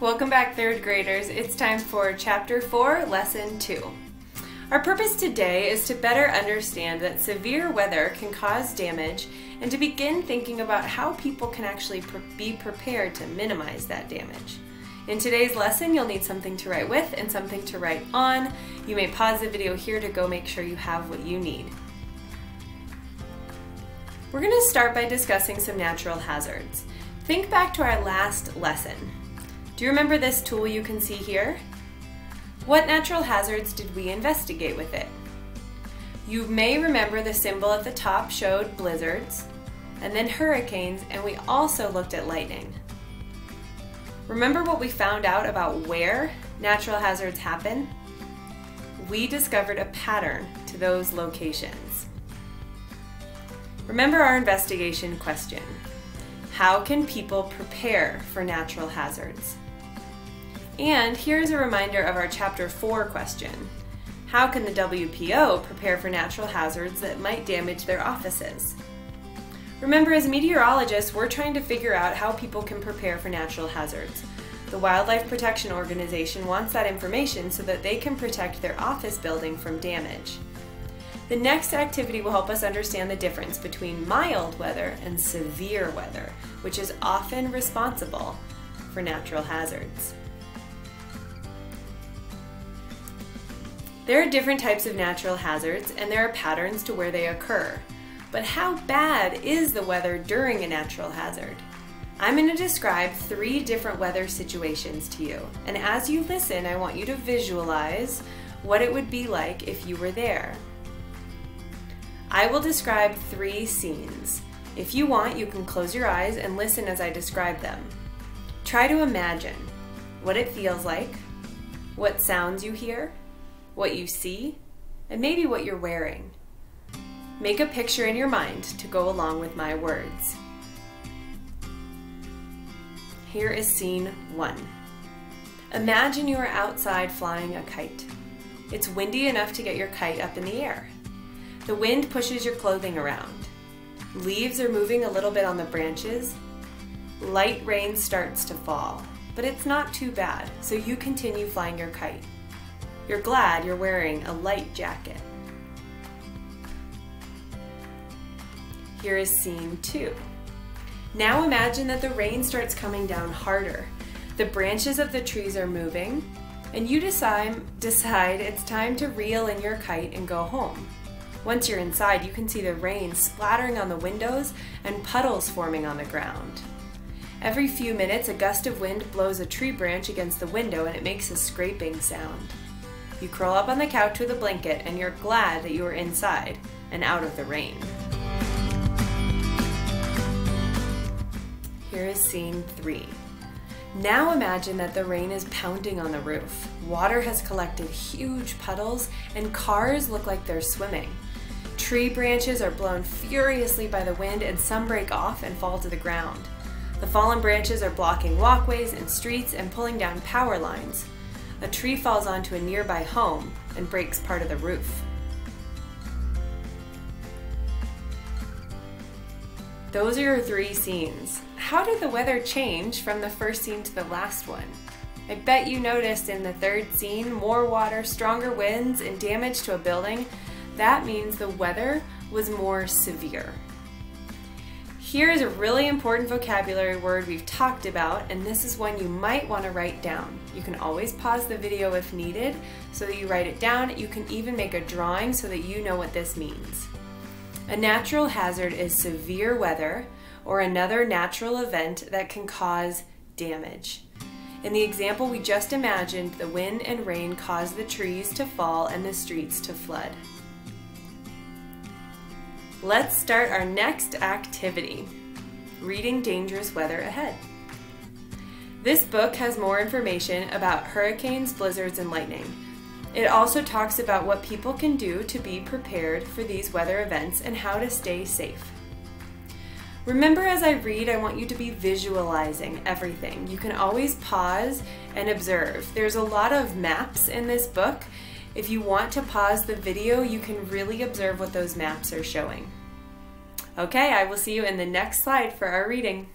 Welcome back, third graders. It's time for Chapter 4, Lesson 2. Our purpose today is to better understand that severe weather can cause damage and to begin thinking about how people can actually pre be prepared to minimize that damage. In today's lesson, you'll need something to write with and something to write on. You may pause the video here to go make sure you have what you need. We're going to start by discussing some natural hazards. Think back to our last lesson. Do you remember this tool you can see here? What natural hazards did we investigate with it? You may remember the symbol at the top showed blizzards, and then hurricanes, and we also looked at lightning. Remember what we found out about where natural hazards happen? We discovered a pattern to those locations. Remember our investigation question. How can people prepare for natural hazards? And here's a reminder of our Chapter 4 question. How can the WPO prepare for natural hazards that might damage their offices? Remember, as meteorologists, we're trying to figure out how people can prepare for natural hazards. The Wildlife Protection Organization wants that information so that they can protect their office building from damage. The next activity will help us understand the difference between mild weather and severe weather, which is often responsible for natural hazards. There are different types of natural hazards and there are patterns to where they occur. But how bad is the weather during a natural hazard? I'm going to describe three different weather situations to you. And as you listen, I want you to visualize what it would be like if you were there. I will describe three scenes. If you want, you can close your eyes and listen as I describe them. Try to imagine what it feels like, what sounds you hear, what you see, and maybe what you're wearing. Make a picture in your mind to go along with my words. Here is scene one. Imagine you are outside flying a kite. It's windy enough to get your kite up in the air. The wind pushes your clothing around. Leaves are moving a little bit on the branches. Light rain starts to fall, but it's not too bad, so you continue flying your kite. You're glad you're wearing a light jacket. Here is scene two. Now imagine that the rain starts coming down harder. The branches of the trees are moving, and you decide, decide it's time to reel in your kite and go home. Once you're inside, you can see the rain splattering on the windows and puddles forming on the ground. Every few minutes, a gust of wind blows a tree branch against the window and it makes a scraping sound. You curl up on the couch with a blanket and you're glad that you are inside and out of the rain. Here is scene three. Now imagine that the rain is pounding on the roof. Water has collected huge puddles and cars look like they're swimming. Tree branches are blown furiously by the wind and some break off and fall to the ground. The fallen branches are blocking walkways and streets and pulling down power lines a tree falls onto a nearby home and breaks part of the roof. Those are your three scenes. How did the weather change from the first scene to the last one? I bet you noticed in the third scene more water, stronger winds, and damage to a building. That means the weather was more severe. Here is a really important vocabulary word we've talked about, and this is one you might want to write down. You can always pause the video if needed so that you write it down. You can even make a drawing so that you know what this means. A natural hazard is severe weather or another natural event that can cause damage. In the example we just imagined, the wind and rain caused the trees to fall and the streets to flood. Let's start our next activity, Reading Dangerous Weather Ahead. This book has more information about hurricanes, blizzards, and lightning. It also talks about what people can do to be prepared for these weather events and how to stay safe. Remember as I read, I want you to be visualizing everything. You can always pause and observe. There's a lot of maps in this book if you want to pause the video, you can really observe what those maps are showing. Okay, I will see you in the next slide for our reading.